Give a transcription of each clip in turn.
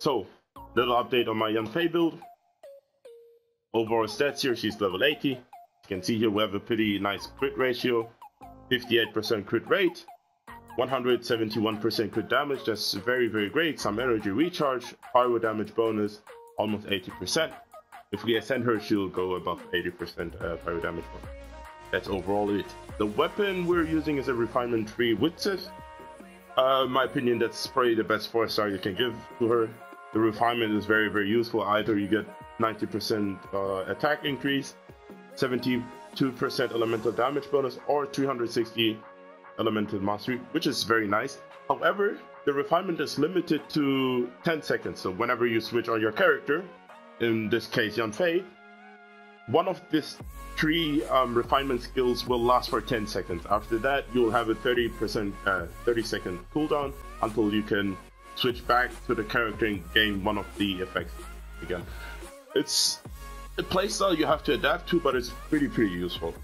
So, little update on my Yanfei build. Overall stats here, she's level 80. You can see here we have a pretty nice crit ratio, 58% crit rate, 171% crit damage, that's very very great, some energy recharge, pyro damage bonus, almost 80%. If we ascend her, she'll go above 80% uh, pyro damage bonus. That's overall it. The weapon we're using is a refinement 3 Widsith. Uh, my opinion, that's probably the best 4 star you can give to her. The refinement is very, very useful. Either you get 90% uh, attack increase, 72% elemental damage bonus, or 360 elemental mastery, which is very nice. However, the refinement is limited to 10 seconds. So whenever you switch on your character, in this case Yanfei, one of these three um, refinement skills will last for 10 seconds. After that, you'll have a 30% uh, 30 second cooldown until you can switch back to the character and gain one of the effects again. It's a playstyle you have to adapt to, but it's pretty pretty useful.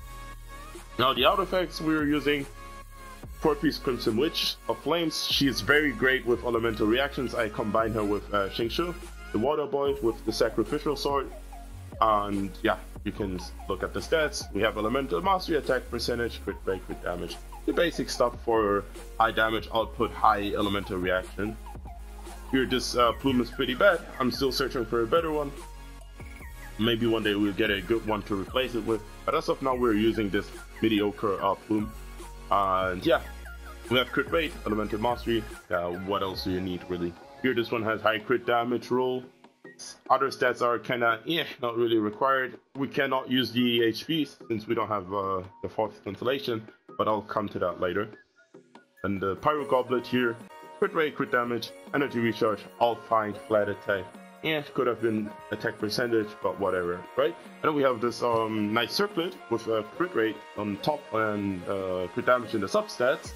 Now the artifacts we're using, four-piece Crimson Witch of Flames. She's very great with elemental reactions. I combine her with uh, Xingqiu, the Water Boy with the Sacrificial Sword, and yeah, you can look at the stats. We have elemental mastery, attack percentage, crit rate, crit damage. The basic stuff for high damage output, high elemental reaction. Here, this uh, plume is pretty bad. I'm still searching for a better one. Maybe one day we'll get a good one to replace it with. But as of now, we're using this mediocre uh, plume. And yeah, we have crit rate, elemental mastery. Uh, what else do you need really? Here, this one has high crit damage roll, other stats are kind of, yeah, not really required. We cannot use the HP since we don't have uh, the fourth constellation, but I'll come to that later. And the Pyro Goblet here, crit rate, crit damage, energy recharge, all fine, flat attack. Yeah, could have been attack percentage, but whatever, right? And then we have this um, nice circlet with a crit rate on top and uh, crit damage in the substats,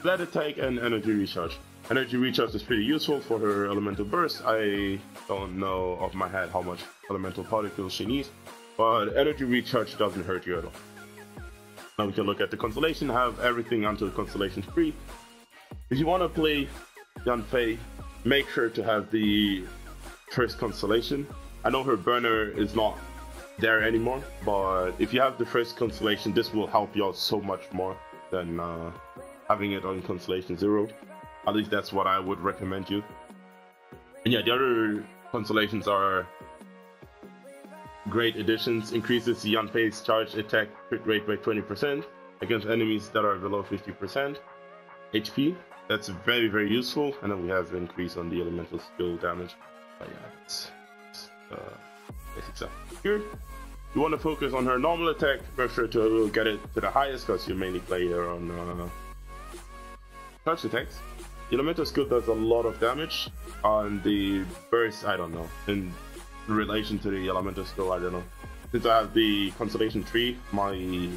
flat attack, and energy recharge. Energy recharge is pretty useful for her elemental burst. I don't know off my head how much elemental particles she needs, but energy recharge doesn't hurt you at all. Now we can look at the constellation, have everything until constellation 3. If you want to play Yanfei, make sure to have the first constellation. I know her burner is not there anymore, but if you have the first constellation, this will help you out so much more than uh, having it on constellation 0. At least that's what I would recommend you. And yeah, the other constellations are great additions. Increases the unfazed charge attack crit rate by 20% against enemies that are below 50% HP. That's very, very useful. And then we have increase on the elemental skill damage. But yeah, it's, it's uh, basic stuff. Here, you want to focus on her normal attack. Make sure to get it to the highest because you mainly play her on uh, charge attacks. Elemental skill does a lot of damage on the burst, I don't know. In relation to the elemental skill, I don't know. Since I have the constellation tree, my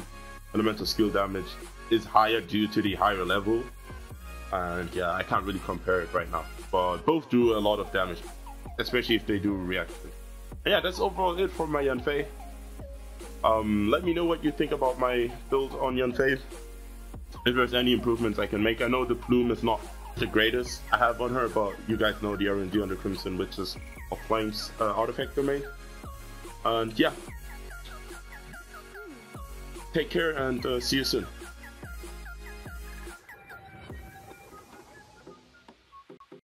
elemental skill damage is higher due to the higher level. And yeah, I can't really compare it right now. But both do a lot of damage, especially if they do react. And yeah, that's overall it for my Yanfei. Um, let me know what you think about my build on Yanfei. If there's any improvements I can make. I know the plume is not the greatest I have on her, but you guys know the RNG on the Crimson Witches of Flames uh, artifact domain. And yeah, take care and uh, see you soon.